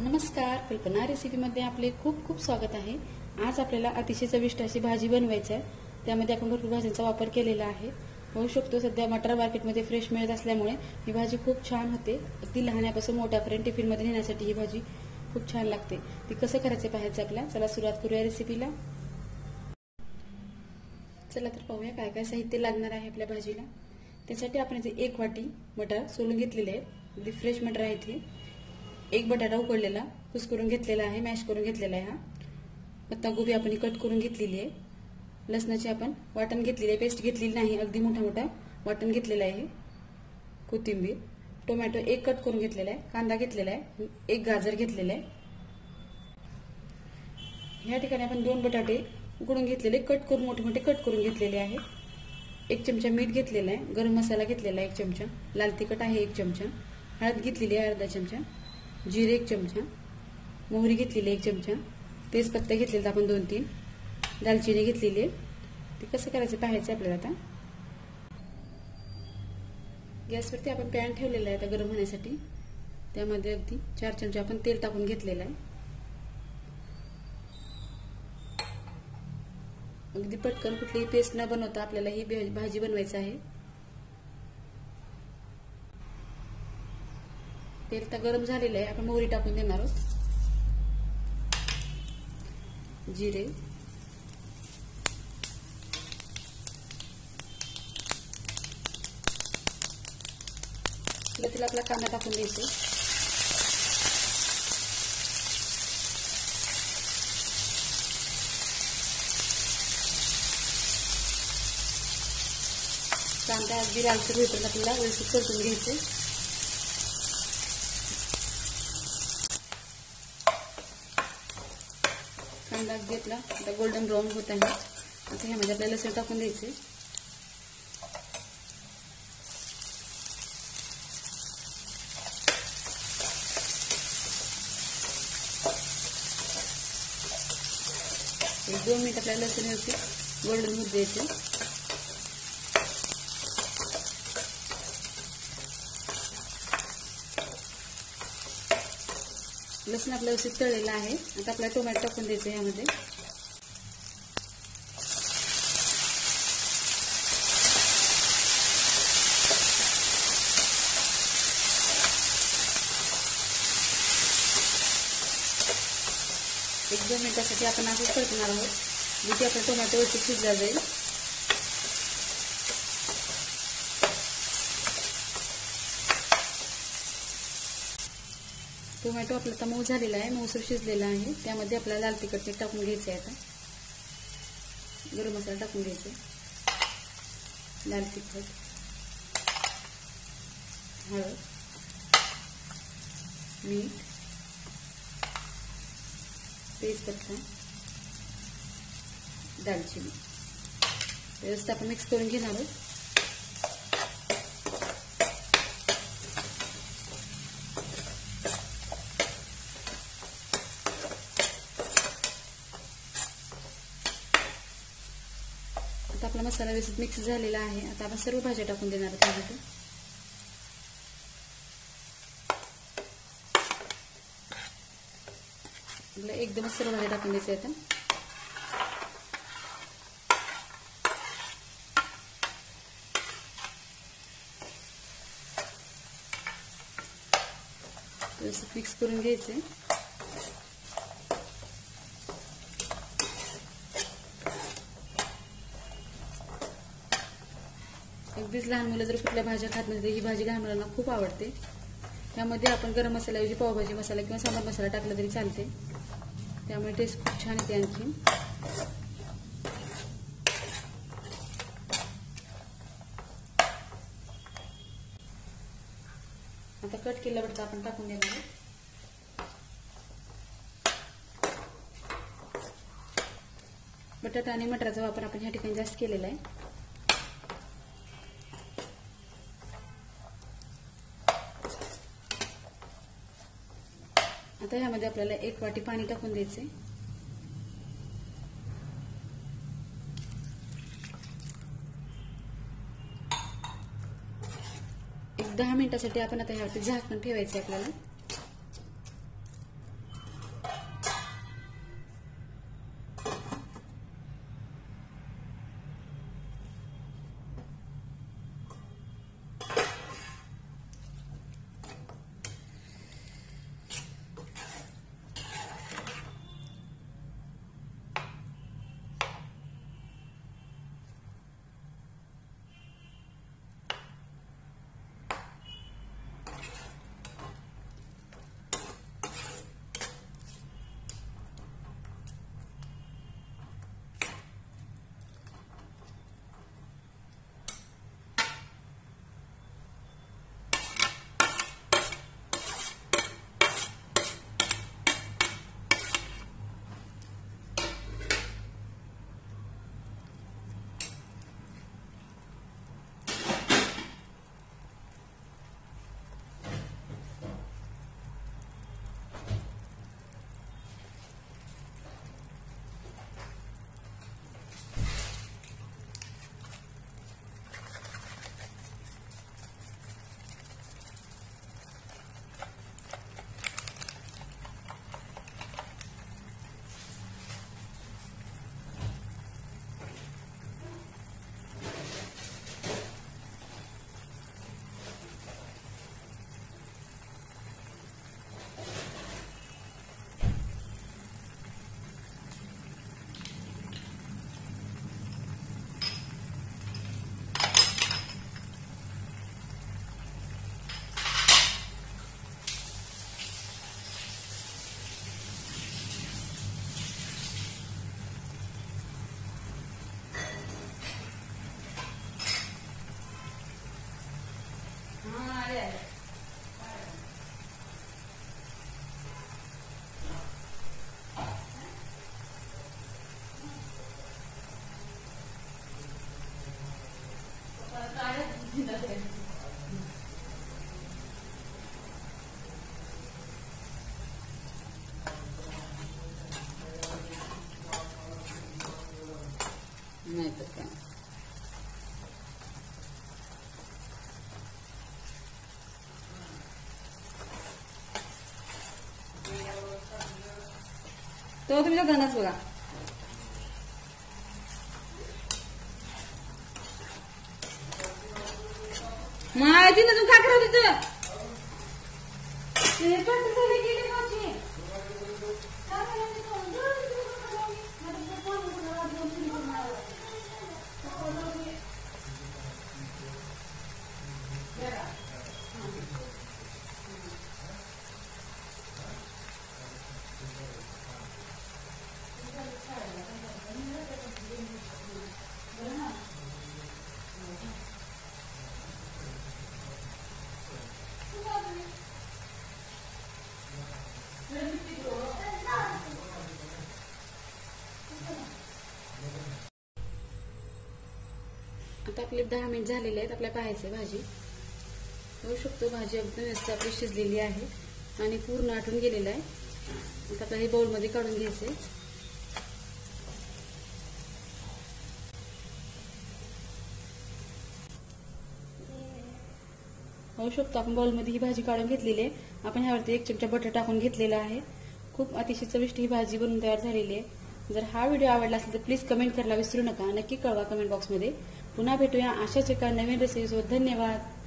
नमस्कार कल्पना रेसिपीमध्ये आपले खूप खूप स्वागत आहे. आज आपल्याला अतिशय चविष्ट अशी भाजी बनवायची आहे त्यामध्ये आपण भरपूर भाज्यांचा वापर केलेला आहे. होऊ शकतो सध्या मटर मार्केटमध्ये फ्रेश मिळत असल्यामुळे ही भाजी खूप छान होते. अगदी लहानापासून मोठ्यापर्यंत टिफिनमध्ये नेण्यासाठी ही भाजी खूप छान लागते. ती कसं करायचं पाहायचं आपल्या चला सुरुवात करूया रेसिपीला चला तर पाहूया काय काय साहित्य लागणार आहे आपल्या भाजीला. त्यासाठी आपण इथे एक वाटी मटार सोलून घेतलेले आहे अगदी फ्रेश मटर आहे इथे एक बटाटा उकडलेला कुसकरून घेतलेला आहे मॅश करून घेतलेला आहे हा. पत्तागोबी आपण कट करून घेतलेली आहे. लसणाची आपण वाटण घेतलेली आहे पेस्ट घेतलेली नाही अगदी मोठा मोठा वाटण घेतलेला आहे. कोथिंबीर टोमॅटो एक कट करून घेतलेला आहे कांदा घेतलेला आहे एक गाजर घेतलेला आहे. ह्या ठिकाणी आपण दोन बटाटे उकडून घेतलेले कट करून मोठे मोठे कट करून घेतलेले आहे. एक चमचा मीठ घेतलेला आहे गरम मसाला घेतलेला आहे एक चमचा लाल तिखट आहे एक चमचा हळद घेतलेली आहे अर्धा चमचा. जिरे एक चमचा, मोहरी घेतलेली एक चमचा, तेजपत्ता घेतलेला दोन तीन दालचिनी घेतलेली आहे. ते आता. गॅसवरती आपण पॅन ठेवलेला आहे गरम होण्यासाठी. त्यामध्ये अगदी चार चमचे आपण तेल टाकून घेतलेलं आहे. पेस्ट न बनवता ही भाजी बनवायची आहे. तेल तर गरम झालेलं आहे. आपण मोहरी टाकून देणार आहोत. जिरे. तिला आपला कांदा टाकून द्यायचे कांदा अगदी लालसर होईपर्यंत आपल्याला व्यवस्थित परतून घ्यायचे कांदा अगदी आपला आता गोल्डन ब्राऊन होत आहे. आता ह्यामध्ये म्हणजे आपल्याला लसूण टाकून द्यायचे. दोन मिनिट आपल्याला लसूण व्यवस्थित गोल्डन होत द्यायचे. लसूण आपलं व्यवस्थित तळलेलं आहे. आता आपल्याला टोमॅटो टाकून द्यायचं यामध्ये. एक दोन मिनिटासाठी आपण असंच परतणार आहोत. जिथे आपला टोमॅटो व्यवस्थित शिजला जाईल. टोमॅटो आपला आता मऊ झालेला आहे मऊसर शिजलेला आहे. त्यामध्ये आपल्याला लाल तिखट मीठ टाकून घ्यायचं आहे आता. गरम मसाला टाकून घ्यायचा लाल तिखट हळद मीठ तेजपत्ता दालचिनी. व्यवस्थित आपण मिक्स करून घेणार आहोत. आता आपला मसाला व्यवस्थित मिक्स झालेला आहे. आता आपण सर्व भाज्या टाकून देणार आहोत त्यामध्ये आपलं एकदमच सर्व भाज्या टाकून द्यायचं आता व्यवस्थित मिक्स करून घ्यायचे. अगदीच लहान मुलं जर कुठल्या भाज्या खात नसते ही भाजी लहान मुलांना खूप आवडते. त्यामध्ये आपण गरम मसाल्याऐवजी पावभाजी मसाला किंवा सांबार मसाला टाकला तरी चालते. त्यामुळे टेस्ट खूप छान येते आणखी आता कट केला आपण टाकून देणार बटाटा आणि मटराचा वापर आपण ह्या ठिकाणी जास्त केलेला आहे. आता ह्यामध्ये आपल्याला एक वाटी पाणी टाकून द्यायचे एक दहा मिनिटासाठी आपण आता ह्यावरती झाकण ठेवायचं आपल्याला. नाही तर काय तो तुमच्या धनच बघा माहिती ना तू काय करत तिथं ते पण तिथं गेली माझी. काय करायचं तो? जाऊ दे तिथं बघा मी. मला तर फोन करून राहत दोन तीन फोन मारायला. आता आपले दहा मिनिट झालेले आहेत आपल्या पाहायचे भाजी. होऊ शकतो भाजी अगदी व्यवस्थित आपली शिजलेली आहे आणि पूर्ण आटून गेलेलं आहे. आता आपल्याला हे बाउलमध्ये काढून घ्यायचे होऊ शकतो आपण बाउलमध्ये ही भाजी काढून घेतलेली आहे. आपण ह्यावरती एक चमचा बटर टाकून घेतलेला आहे. खूप अतिशय चविष्ट ही भाजी बनवून तयार झालेली आहे. जर हा व्हिडिओ आवडला असेल तर प्लीज कमेंट करायला विसरू नका. नक्की कळवा कमेंट बॉक्समध्ये पुन्हा भेटूया. अशाच एका नवीन रेसिपीसोबत धन्यवाद.